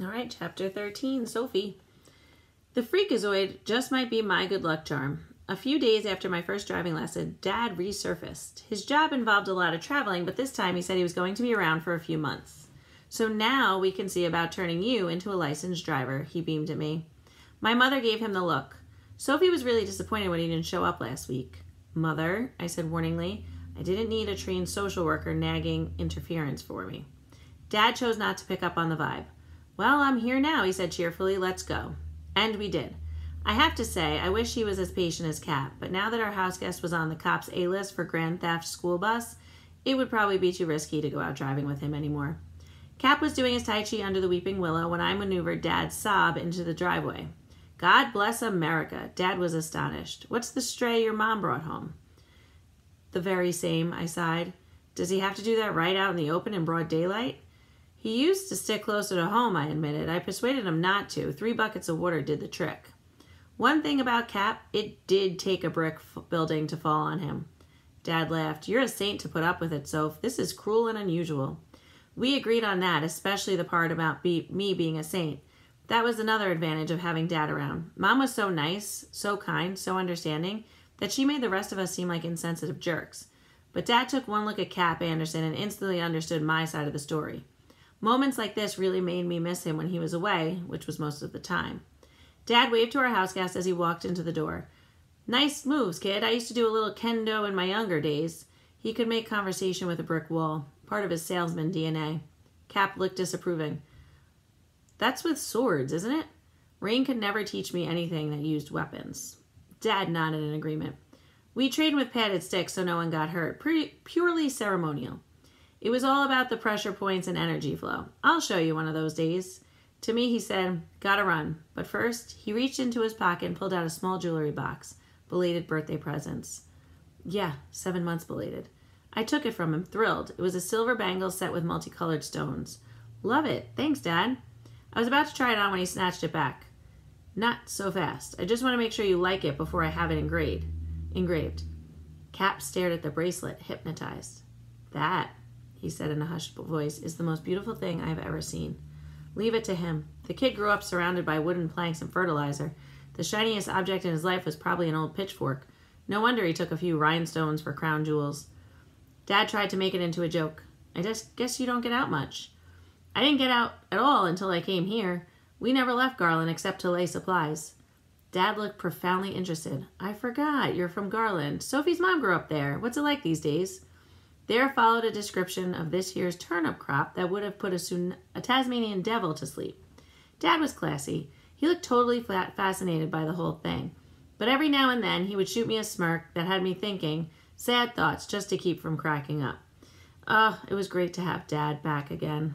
All right, chapter 13 Sophie. The Freakazoid just might be my good luck charm. A few days after my first driving lesson, Dad resurfaced. His job involved a lot of traveling, but this time he said he was going to be around for a few months. So now we can see about turning you into a licensed driver, he beamed at me. My mother gave him the look. Sophie was really disappointed when he didn't show up last week. Mother, I said warningly, I didn't need a trained social worker nagging interference for me. Dad chose not to pick up on the vibe. Well, I'm here now, he said cheerfully. Let's go. And we did. I have to say, I wish he was as patient as Cap, but now that our house guest was on the cops' A list for grand theft school bus, it would probably be too risky to go out driving with him anymore. Cap was doing his Tai Chi under the weeping willow when I maneuvered Dad's sob into the driveway. God bless America. Dad was astonished. What's the stray your mom brought home? The very same, I sighed. Does he have to do that right out in the open in broad daylight? He used to stick closer to home, I admitted. I persuaded him not to. Three buckets of water did the trick. One thing about Cap, it did take a brick building to fall on him. Dad laughed. You're a saint to put up with it, Soph. This is cruel and unusual. We agreed on that, especially the part about be- me being a saint. That was another advantage of having Dad around. Mom was so nice, so kind, so understanding that she made the rest of us seem like insensitive jerks. But Dad took one look at Cap Anderson and instantly understood my side of the story. Moments like this really made me miss him when he was away, which was most of the time. Dad waved to our house guest as he walked into the door. Nice moves, kid. I used to do a little kendo in my younger days. He could make conversation with a brick wall, part of his salesman DNA. Cap looked disapproving. That's with swords, isn't it? Rain could never teach me anything that used weapons. Dad nodded in agreement. We trained with padded sticks so no one got hurt, pretty purely ceremonial. It was all about the pressure points and energy flow. I'll show you one of those days. To me, he said, Gotta run. But first, he reached into his pocket and pulled out a small jewelry box. Belated birthday presents. Yeah, seven months belated. I took it from him, thrilled. It was a silver bangle set with multicolored stones. Love it. Thanks, Dad. I was about to try it on when he snatched it back. Not so fast. I just want to make sure you like it before I have it engraved. Engraved. Cap stared at the bracelet, hypnotized. That, he said in a hushed voice, is the most beautiful thing I have ever seen. Leave it to him. The kid grew up surrounded by wooden planks and fertilizer. The shiniest object in his life was probably an old pitchfork. No wonder he took a few rhinestones for crown jewels. Dad tried to make it into a joke. I just guess you don't get out much. I didn't get out at all until I came here. We never left Garland except to lay supplies. Dad looked profoundly interested. I forgot, you're from Garland. Sophie's mom grew up there. What's it like these days? There followed a description of this year's turnip crop that would have put a, a Tasmanian devil to sleep. Dad was classy. He looked totally flat, fascinated by the whole thing. But every now and then he would shoot me a smirk that had me thinking sad thoughts just to keep from cracking up. Oh, it was great to have Dad back again.